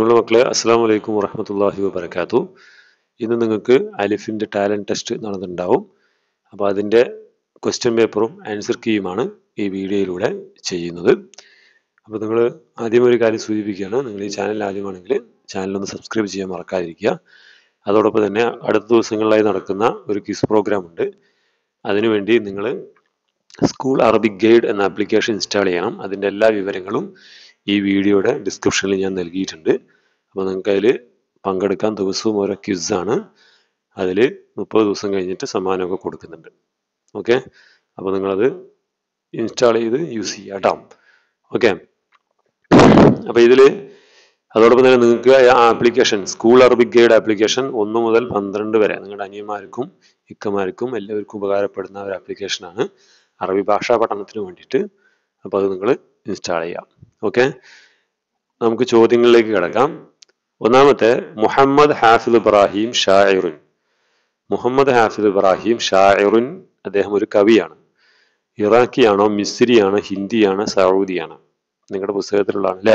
പ്രിയമുള്ള മക്കളെ അസ്സാം വലൈക്കും വറഹമത്തല്ലാഹി വബർക്കാത്തു ഇന്ന് നിങ്ങൾക്ക് അലിഫിന്റെ ടാലന്റ് ടെസ്റ്റ് നടന്നിട്ടുണ്ടാവും. അപ്പോൾ അതിന്റെ ക്വസ്റ്റ്യൻ പേപ്പറും ആൻസർ കീയുമാണ് ഈ വീഡിയോയിലൂടെ ചെയ്യുന്നത്. അപ്പോൾ നിങ്ങൾ ആദ്യം ഒരു കാര്യം സൂചിപ്പിക്കുകയാണ്. നിങ്ങൾ ഈ ചാനൽ ആദ്യമാണെങ്കിൽ ചാനലൊന്ന് സബ്സ്ക്രൈബ് ചെയ്യാൻ മറക്കാതിരിക്കുക. അതോടൊപ്പം തന്നെ അടുത്ത ദിവസങ്ങളിലായി നടക്കുന്ന ഒരു ക്വിസ് പ്രോഗ്രാം ഉണ്ട്. അതിനുവേണ്ടി നിങ്ങൾ സ്കൂൾ അറബിക് ഗൈഡ് എന്ന ആപ്ലിക്കേഷൻ ഇൻസ്റ്റാൾ ചെയ്യണം. അതിന്റെ എല്ലാ വിവരങ്ങളും ഈ വീഡിയോയുടെ ഡിസ്ക്രിപ്ഷനിൽ ഞാൻ നൽകിയിട്ടുണ്ട്. അപ്പോൾ നിങ്ങൾക്ക് അതിൽ പങ്കെടുക്കാൻ ദിവസവും ഓരോ ക്വിസാണ് അതിൽ മുപ്പത് ദിവസം കഴിഞ്ഞിട്ട് സമ്മാനമൊക്കെ കൊടുക്കുന്നുണ്ട്. ഓക്കെ അപ്പോൾ നിങ്ങളത് ഇൻസ്റ്റാൾ ചെയ്ത് യൂസ് ചെയ്യുക കേട്ടോ. ഓക്കെ അപ്പോൾ ഇതിൽ അതോടൊപ്പം തന്നെ നിങ്ങൾക്ക് ആ application school Arabic guide application ഒന്ന് മുതൽ പന്ത്രണ്ട് വരെ നിങ്ങളുടെ അനിയന്മാർക്കും ഇക്കമാർക്കും എല്ലാവർക്കും ഉപകാരപ്പെടുന്ന ഒരു ആപ്ലിക്കേഷനാണ് അറബി ഭാഷാ പഠനത്തിന് വേണ്ടിയിട്ട്. അപ്പോൾ അത് നിങ്ങൾ ഇൻസ്റ്റാൾ ചെയ്യാം ഓക്കെ നമുക്ക് ചോദ്യങ്ങളിലേക്ക് കിടക്കാം. ഒന്നാമത്തെ മുഹമ്മദ് ഹാഫിദ് ഇബ്രാഹിം ഷാഇറുൻ. മുഹമ്മദ് ഹാഫിദ് ഇബ്രാഹിം ഷാഇറുൻ അദ്ദേഹം ഒരു കവിയാണ്. ഇറാഖിയാണോ മിസ്രിയാണോ ഹിന്ദിയാണ് സൗദിയാണ്? നിങ്ങളുടെ പുസ്തകത്തിലുള്ളതാണ് അല്ലേ?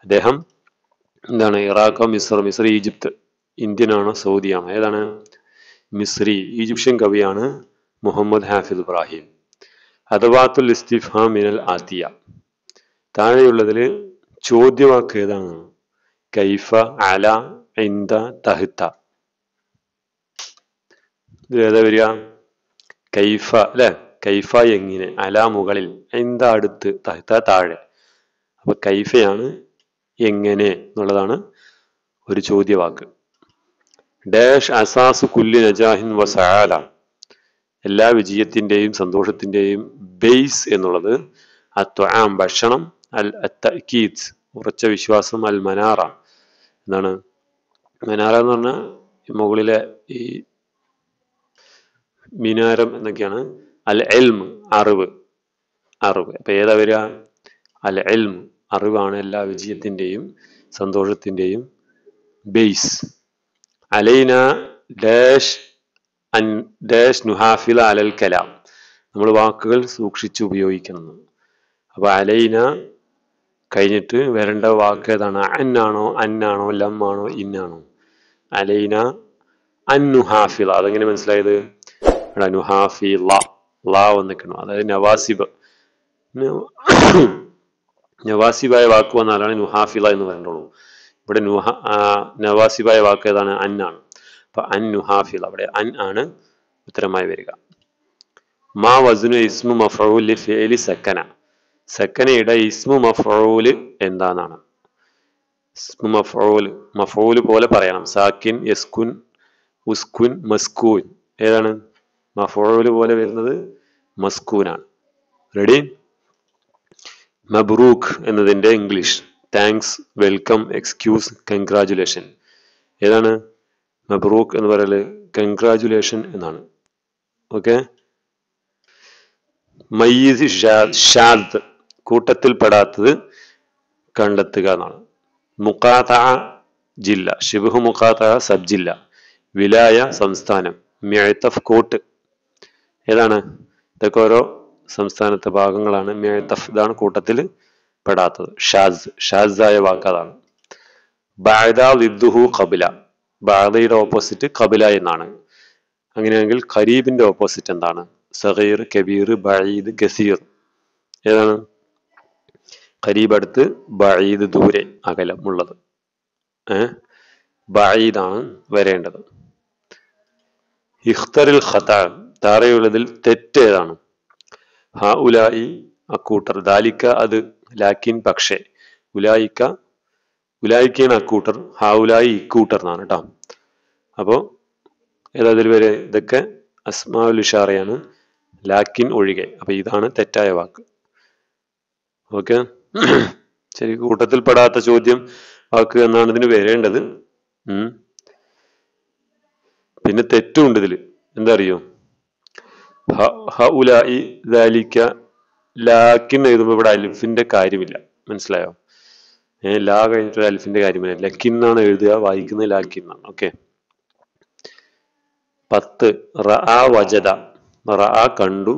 അദ്ദേഹം എന്താണ് ഇറാഖോ മിസ്ർ മിസ്ർ ഈജിപ്ത് ഇന്ത്യൻ ആണോ സൗദിയാണോ? ഏതാണ്? മിസ്രി ഈജിപ്ഷ്യൻ കവിയാണ് മുഹമ്മദ് ഹാഫിദ് ഇബ്രാഹിം. അദവാത്തുൽ ഇസ്തിഫാം മിനൽ ആത്തിയ. താഴെയുള്ളതിൽ ചോദ്യവാക്ക് ഏതാണ്? കൈഫ അല ഇന്ത തഹിത്ത. ഇത് ഏതാ വരിക? കൈഫ അല്ലെ? കൈഫ എങ്ങനെ? അല മുകളിൽ ഇന്ത അടുത്ത് തഹിത്ത താഴെ. അപ്പൊ കൈഫയാണ് എങ്ങനെ എന്നുള്ളതാണ് ഒരു ചോദ്യവാക്ക്. ഡാഷ് അസാസ് കുല്ലി നജാഹിൻ വസാല എല്ലാ വിജയത്തിന്റെയും സന്തോഷത്തിന്റെയും ബേസ് എന്നുള്ളത് അത്വാം ഭക്ഷണം അൽ അത്തീദ് ഉറച്ച വിശ്വാസം അൽ മനാറ എന്താണ് മനാറ എന്ന് പറഞ്ഞാൽ മുകളിലെ ഈ മിനാരം എന്നൊക്കെയാണ്. അൽ എൽമ് അറിവ്. അറിവ്. അപ്പൊ ഏതാ വരിക? അൽ എൽമ് അറിവാണ് എല്ലാ വിജയത്തിന്റെയും സന്തോഷത്തിന്റെയും ബേസ് അലൈന ഡാഷ് അൻ ഡാഷ് നുഹാഫില അലൽ കലാം. നമ്മൾ വാക്കുകൾ സൂക്ഷിച്ച് ഉപയോഗിക്കണം അപ്പൊ അലൈന കഴിഞ്ഞിട്ട് വരേണ്ട വാക്ക് ഏതാണ്? അന്നാണോ അന്നാണോ ലമ്മാണോ ഇന്നാണോ? അലൈന അന്നുഹാഫില. അതെങ്ങനെ മനസ്സിലായത്? ഇവിടെ നുഹാഫി ല ലാ വന്നിക്കണം. അതായത് നവാസിബ്. നവാസിബായ വാക്ക് വന്നാലാണ് നുഹാഫില എന്ന് പറയണ്ടുള്ളൂ ഇവിടെ നുഹ നവാസിബായ വാക്ക് ഏതാണ്? അന്നാണ്. അപ്പൊ അൻ നുഹാഫില അവിടെ അൻ ആണ് ഉത്തരമായി വരിക. മാ വസുനു ഇസ്മു മഫറൂലി ഫേലി സക്കന. സക്കനയുടെ ഇസ്മു മഫൂൽ എന്താണെന്നാണ് ഇസ്മു മഫൂൽ മഫൂൽ പോലെ പറയണം. സാക്കിൻ യസ്കുൻ ഉസ്കുൻ മസ്കൂൻ. ഏതാണ്? മഫൂൽ പോലെ വരുന്നത് മസ്കൂനാണ്. റെഡി മബ്രൂഖ് എന്നതിന്റെ English. Thanks welcome excuse congratulation ഏതാണ്? മബ്രൂഖ് എന്ന് പറയൽ കൺഗ്രാജുലേഷൻ എന്നാണ്. ഓക്കെ മയ്യീസ് ഷാദ്. കൂട്ടത്തിൽപ്പെടാത്തത് കണ്ടെത്തുക എന്നാണ്. മുക്കാത്ത ജില്ല ഷിബുഹു മുക്കാത്ത സബ് ജില്ല വിലായ സംസ്ഥാനം മെഴുത്തഫ് കോട്ട്. ഏതാണ്? ഇതൊക്കെ ഓരോ സംസ്ഥാനത്തെ ഭാഗങ്ങളാണ്. മെഴുത്തഫ് ഇതാണ് കൂട്ടത്തിൽ പെടാത്തത്. ഷാസ് ഷാസായ വാക്ക് അതാണ്. ബാദ ലിദ്ദുഹു കബില ബാദയുടെ ഓപ്പോസിറ്റ് കബില എന്നാണ്. അങ്ങനെയാണെങ്കിൽ ഖരീബിന്റെ ഓപ്പോസിറ്റ് എന്താണ്? സഹീർ കബീർ ബഴീദ് ഗസീർ. ഏതാണ്? ഖരീബ് അടുത്ത് ബഴീദ് ദൂരെ അകലം ഉള്ളത്. ഏ? ബഴീദാണ് വരേണ്ടത്. ഇഖ്തറിൽ ഖത്താ താറയുള്ളതിൽ തെറ്റേതാണ് ഹ ഉലായി അക്കൂട്ടർ ദാലിക്ക അത് ലാക്കിൻ പക്ഷേ ഉലായിക്ക ഉലായിക്കാണ് അക്കൂട്ടർ ഹാവുലായി ഇക്കൂട്ടർ എന്നാണ് കേട്ടോ അപ്പോ ഏതാതിൽ വരെ ഇതൊക്കെ അസ്മാവുൽ ഇഷാറയാണ് ലാക്കിൻ ഒഴികെ. അപ്പൊ ഇതാണ് തെറ്റായ വാക്ക്. ഓക്കെ? ശരി കൂട്ടത്തിൽ പെടാത്ത ചോദ്യം വാക്ക് എന്നാണ് ഇതിന് വരേണ്ടത്. പിന്നെ തെറ്റുണ്ട് ഇതിൽ എന്താ അറിയോ ദാലിക്ക ലാക്കിൻ എഴുതുമ്പോൾ ഇവിടെ അലിഫിന്റെ കാര്യമില്ല. മനസ്സിലായോ? ഏ ലാ കഴിഞ്ഞിട്ട് അലിഫിന്റെ കാര്യമില്ല. ലക്കിൻ എന്നാണ് എഴുതുക വായിക്കുന്നത് ലാക്കിൻ എന്നാണ്. ഓക്കെ. പത്ത് റ വജത റ കണ്ടു.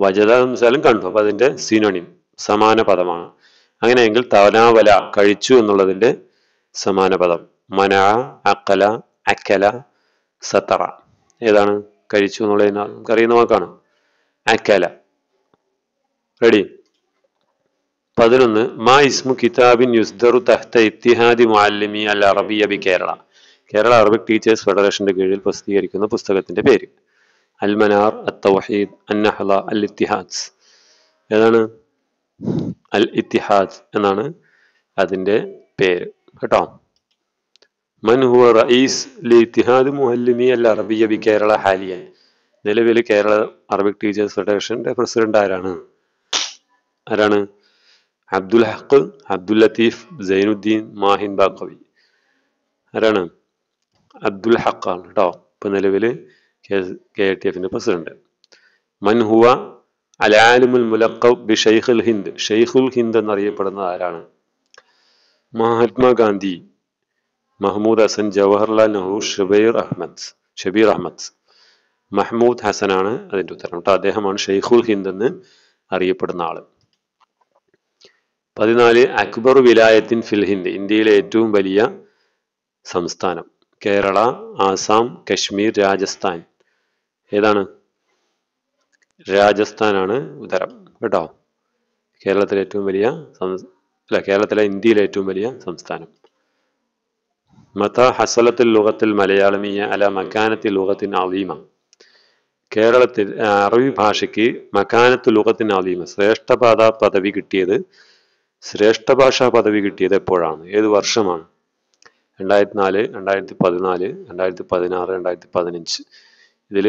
വജത എന്ന് വെച്ചാലും കണ്ടു. അപ്പൊ അതിന്റെ സിനോണിം സമാന പദമാണ് അങ്ങനെയെങ്കിൽ തവനാവല കഴിച്ചു എന്നുള്ളതിന്റെ സമാന പദം മന അക്കല അക്കല സത്തറ ഏതാണ്? കഴിച്ചു എന്നുള്ളതിന് നമുക്കറിയുന്ന വാക്കാണ്. അക്കല. റെഡി. പതിനൊന്ന് മാ ഇസ്മു കിതാബിൻ യുസ്ദറു തഹ്ത ഇത്തിഹാദി മാലിമി അൽ അറബിയ ബി കേരള. കേരള അറബിക് ടീച്ചേഴ്സ് ഫെഡറേഷന്റെ കീഴിൽ പ്രസിദ്ധീകരിക്കുന്ന പുസ്തകത്തിന്റെ പേര്. അൽ മനാർ അത്ത് അൽ അന്നഹല അൽ ഇത്തിഹാദ്. ഏതാണ്? അൽ ഇത്തിഹാദ് എന്നാണ് അതിന്റെ പേര്. കേട്ടോ? മൻ ഹുവ റഈസ് ലി ഇത്തിഹാദ് മുഹല്ലിമി അൽ അറബിയ ബി കേരള ഹാലിയ. നിലവിൽ കേരള അറബിക് ടീച്ചേഴ്സ് ഫെഡറേഷന്റെ പ്രസിഡന്റ് ആരാണ്? ആരാണ്? അബ്ദുൽ ഹക്ക് അബ്ദുൽ ലത്തീഫ് സൈനുദ്ദീൻ മാഹിൻ ബാക്കവി ആരാണ്? അബ്ദുൽ ഹക്കാണ് കേട്ടോ. ഇപ്പൊ നിലവിൽ കെ ടി എഫിന്റെ പ്രസിഡന്റ്. മൻ ഹുവ അലാലിമുൽ മുലക്കബ് ബി ഷെയ്ഖുൽ ഹിന്ദ്. ഷെയ്ഖുൽ ഹിന്ദ് എന്നറിയപ്പെടുന്ന ആരാണ്? മഹാത്മാഗാന്ധി മഹ്മൂദ് ഹസൻ ജവഹർലാൽ നെഹ്റു ഷബീർ അഹമ്മദ് ഷബീർ അഹമ്മദ് മഹ്മൂദ് ഹസനാണ് അതിന്റെ ഉത്തരം. കേട്ടോ അദ്ദേഹമാണ് ഷെയ്ഖുൽ ഹിന്ദ് എന്ന് അറിയപ്പെടുന്ന ആൾ. പതിനാല് അക്ബർ വിലായത്തിൻ ഫിൽ ഹിന്ദ് ഇന്ത്യയിലെ ഏറ്റവും വലിയ സംസ്ഥാനം. കേരള ആസാം കശ്മീർ രാജസ്ഥാൻ. ഏതാണ്? രാജസ്ഥാനാണ് ഉത്തരം. കേട്ടോ? കേരളത്തിലെ ഏറ്റവും വലിയ അല്ല കേരളത്തിലെ ഇന്ത്യയിലെ ഏറ്റവും വലിയ സംസ്ഥാനം. മത ഹസലത്തിൽ ലോകത്തിൽ മലയാളമീയ അല മക്കാനത്തിൽ ലോകത്തിന് അവീമ കേരളത്തിൽ അറബി ഭാഷയ്ക്ക് മക്കാനത്ത് ലുഗത്തിൻ അലീമ ശ്രേഷ്ഠപാത പദവി കിട്ടിയത് ശ്രേഷ്ഠ ഭാഷാ പദവി കിട്ടിയത് എപ്പോഴാണ്? ഏത് വർഷമാണ്? രണ്ടായിരത്തി നാല് രണ്ടായിരത്തി പതിനാല് രണ്ടായിരത്തി പതിനാറ് രണ്ടായിരത്തി പതിനഞ്ച് ഇതിൽ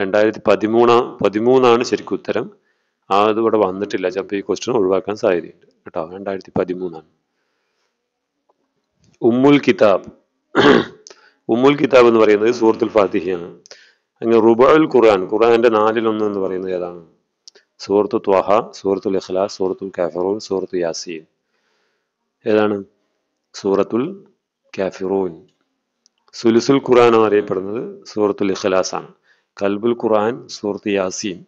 രണ്ടായിരത്തി പതിമൂന്നാ പതിമൂന്നാണ് ശരിക്കും ഉത്തരം. അത് ഇവിടെ വന്നിട്ടില്ല. ചിലപ്പോൾ ഈ ക്വസ്റ്റ്യൻ ഒഴിവാക്കാൻ സാധ്യതയുണ്ട് കേട്ടോ. രണ്ടായിരത്തി പതിമൂന്നാണ് ഉമ്മുൽ കിതാബ്. ഉമ്മുൽ കിതാബ് എന്ന് പറയുന്നത് സൂറത്തുൽ ഫാത്തിഹയാണ്. അങ്ങനെ റുബുൽ ഖുർആൻ ഖുർആന്റെ നാലിലൊന്ന് എന്ന് പറയുന്നത് ഏതാണ്? സൂറത്തു ത്വഹ സൂറത്തുൽ ഇഖ്ലാസ് സൂറത്തുൽ കാഫിറോൻ സൂറത്തു യാസീൻ. ഏതാണ്? സൂറത്തുൽ കാഫിറൂൻ. സുലുസുൽ ഖുർആൻ എന്നറിയപ്പെടുന്നത് സൂറത്തുൽ ഇഖ്ലാസ് ആണ് കൽബുൽ ഖുറാൻ സൂറത്ത് യാസീൻ.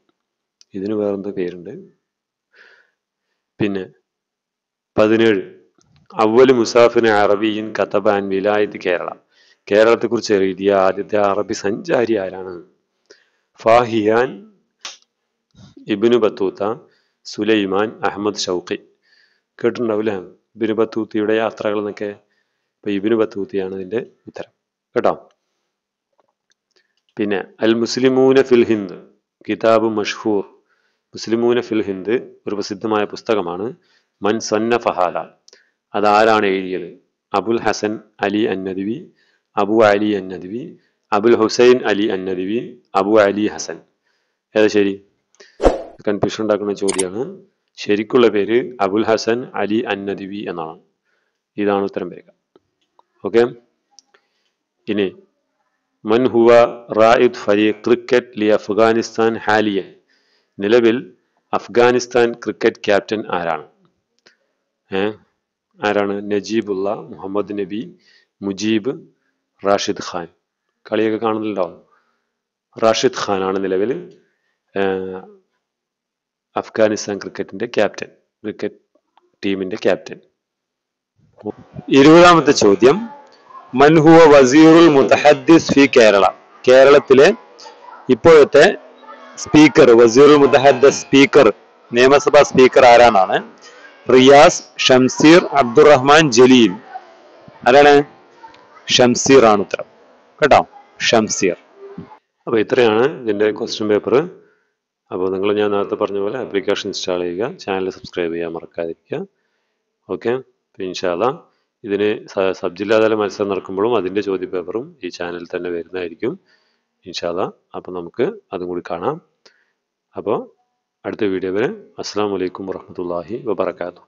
ഇതിന് വേറെന്തോ പേരുണ്ട്? പിന്നെ പതിനേഴ്. അവൽ മുസാഫിന് അറബിയിൻ കത്തബാൻ വിലായത് കേരള. കേരളത്തെക്കുറിച്ച് എഴുതിയ ആദ്യത്തെ അറബി സഞ്ചാരി ആരാണ്? Fahien Ibn Battuta Sulaiman Ahmed Shawqi. കേട്ടിട്ടുണ്ടാവില്ലേ? Ibn ബത്തൂത്തിയുടെ യാത്രകൾ എന്നൊക്കെ. ഇപ്പൊ ഇബിനു ബത്തൂത്തിയാണ് ഇതിന്റെ ഉത്തരം. കേട്ടോ? പിന്നെ അൽ മുസ്ലിമൂന ഫിൽ ഹിന്ദ് കിതാബ് മഷ്ഹൂർ. മുസ്ലിമൂന ഫിൽ ഹിന്ദ് ഒരു പ്രസിദ്ധമായ പുസ്തകമാണ് മൻ സന്ന ഫഹാല അതാരാണ് എഴുതിയത്? അബുൽ ഹസൻ അലി അന്നദ്വി അബു അലി അന്നദ്വി അബുൽ ഹുസൈൻ അലി അന്നദ്വി അബു അലി ഹസൻ. ഏതാ ശരി? കൺഫ്യൂഷൻ ഉണ്ടാക്കുന്ന ചോദ്യമാണ് ശരിക്കുള്ള പേര് അബുൽ ഹസൻ അലി അന്നദ്വി എന്നാണ്. ഇതാണ് ഉത്തരം വരിക. ഓക്കെ ഇനി മൻ ഹുവ റായിദ് ഫരീഖ് ക്രിക്കറ്റ് ലി അഫ്ഗാനിസ്ഥാൻ ഹാലിയൻ നിലവിൽ അഫ്ഗാനിസ്ഥാൻ ക്രിക്കറ്റ് ക്യാപ്റ്റൻ ആരാണ്? ആരാണ്? നജീബുള്ള മുഹമ്മദ് നബി മുജീബ് റാഷിദ് ഖാൻ. കളിയൊക്കെ കാണുന്നുണ്ടോ? റാഷിദ് ഖാനാണ് നിലവിൽ അഫ്ഗാനിസ്ഥാൻ ക്രിക്കറ്റിന്റെ ക്യാപ്റ്റൻ ക്രിക്കറ്റ് ടീമിന്റെ ക്യാപ്റ്റൻ. ഇരുപതാമത്തെ ചോദ്യം. മൻഹുവ വസീറുൽ മുത്തഹദ്ദിസ് ഫി കേരള. കേരളത്തിലെ ഇപ്പോഴത്തെ സ്പീക്കർ വസീറുൽ മുത്തഹദ്ദസ് സ്പീക്കർ നിയമസഭാ സ്പീക്കർ ആരാണാണ് റിയാസ് ഷംസീർ അബ്ദുറഹ്മാൻ ജലീൽ. ആരാണ്? ഷംസീർ ആണ് ഉത്തരം. കേട്ടോ? ഷംസീർ. അപ്പൊ ഇത്രയാണ് ഇതിന്റെ ക്വസ്റ്റ്യൻ പേപ്പർ അപ്പോൾ നിങ്ങൾ ഞാൻ നേരത്തെ പറഞ്ഞ പോലെ ആപ്ലിക്കേഷൻ ഇൻസ്റ്റാൾ ചെയ്യുക. ചാനൽ സബ്സ്ക്രൈബ് ചെയ്യാൻ മറക്കാതിരിക്കുക. ഓക്കെ ഇൻഷാല്ല ഇതിന് സബ് ജില്ലാതല മത്സരം നടക്കുമ്പോഴും അതിന്റെ ചോദ്യപേപ്പറും ഈ ചാനലിൽ തന്നെ വരുന്നതായിരിക്കും. ഇൻഷാല്ല അപ്പോൾ നമുക്ക് അതും കൂടി കാണാം. അപ്പോൾ അടുത്ത വീഡിയോ വരെ. അസ്സാം വലൈക്കും വാഹമത്തല്ലാഹി വബർക്കാത്തു